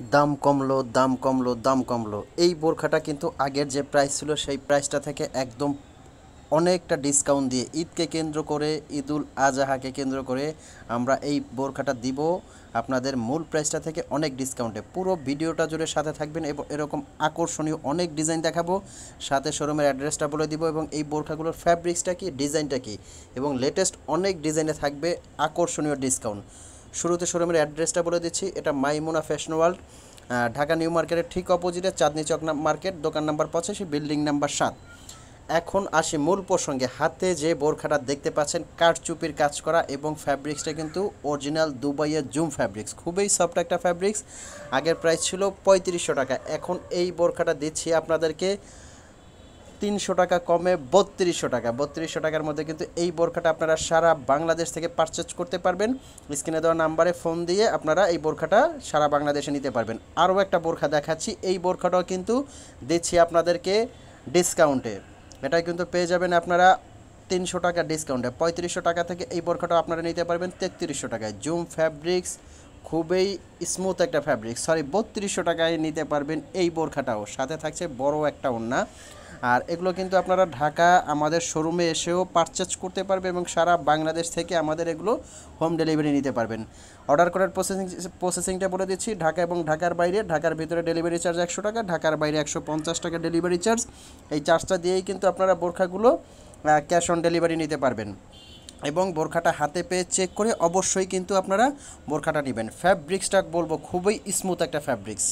দাম কমলো দাম কমলো দাম কমলো। এই বোরখাটা কিন্তু আগের যে প্রাইস ছিল, সেই প্রাইসটা থেকে একদম অনেকটা ডিসকাউন্ট দিয়ে ঈদকে কেন্দ্র করে, ঈদুল আজহাকে কেন্দ্র করে আমরা এই বোরখাটা দিব। আপনাদের মূল প্রাইসটা থেকে অনেক ডিসকাউন্টে পুরো ভিডিওটা জুড়ে সাথে থাকবেন এবং এরকম আকর্ষণীয় অনেক ডিজাইন দেখাবো। সাথে শোরুমের অ্যাড্রেসটা বলে দিব এবং এই বোরখাগুলোর ফ্যাব্রিক্সটা কি ডিজাইনটা কি? এবং লেটেস্ট অনেক ডিজাইনে থাকবে আকর্ষণীয় ডিসকাউন্ট শুরুতে শোরুমের অ্যাড্রেসটা বলে দিচ্ছি। এটা Maimuna fashion world Dhaka new মার্কেটের ঠিক অপোজিটে চাঁদনি চক মার্কেট, দোকান নাম্বার পঁচাশি, বিল্ডিং নাম্বার সাত। এখন আসি মূল প্রসঙ্গে। হাতে যে বোরখাটা দেখতে পাচ্ছেন, কাঠচুপির কাজ করা এবং ফ্যাব্রিক্সটা কিন্তু অরিজিনাল দুবাইয়ের জুম ফ্যাব্রিক্স খুবই সফট একটা ফ্যাব্রিক্স আগের প্রাইস ছিল পঁয়ত্রিশশো টাকা। এখন এই বোরখাটা দিচ্ছি আপনাদেরকে তিনশো টাকা কমে বত্রিশশো টাকা। বত্রিশশো টাকার মধ্যে কিন্তু এই বোরখাটা আপনারা সারা বাংলাদেশ থেকে পারচেজ করতে পারবেন। স্ক্রিনে দেওয়া নাম্বারে ফোন দিয়ে আপনারা এই বোরখাটা সারা বাংলাদেশে নিতে পারবেন। আরও একটা বোরখা দেখাচ্ছি। এই বোরখাটাও কিন্তু দিচ্ছি আপনাদেরকে ডিসকাউন্টে এটা কিন্তু পেয়ে যাবেন আপনারা তিনশো টাকা ডিসকাউন্টে পঁয়ত্রিশশো টাকা থেকে এই বোরখাটাও আপনারা নিতে পারবেন তেত্রিশশো টাকায়। জুম ফ্যাব্রিক্স খুবই স্মুথ একটা ফ্যাব্রিক সরি বত্রিশশো টাকায় নিতে পারবেন এই বোরখাটাও। সাথে থাকছে বড় একটা ওড়না। আর এগুলো কিন্তু আপনারা ঢাকা আমাদের শোরুমে এসেও পারচেজ করতে পারবে এবং সারা বাংলাদেশ থেকে আমাদের এগুলো হোম ডেলিভারি নিতে পারবেন। অর্ডার করার প্রসেসিং প্রসেসিংটা বলে দিচ্ছি, ঢাকা এবং ঢাকার বাইরে। ঢাকার ভিতরে ডেলিভারি চার্জ একশো টাকা, ঢাকার বাইরে একশো পঞ্চাশ টাকা ডেলিভারি চার্জ এই চার্জটা দিয়েই কিন্তু আপনারা বোরখাগুলো ক্যাশ অন ডেলিভারি নিতে পারবেন। এবং বোরখাটা হাতে পেয়ে চেক করে অবশ্যই কিন্তু আপনারা বোরখাটা নেবেন। ফ্যাব্রিক্সটা বলব, খুবই স্মুথ একটা ফ্যাব্রিক্স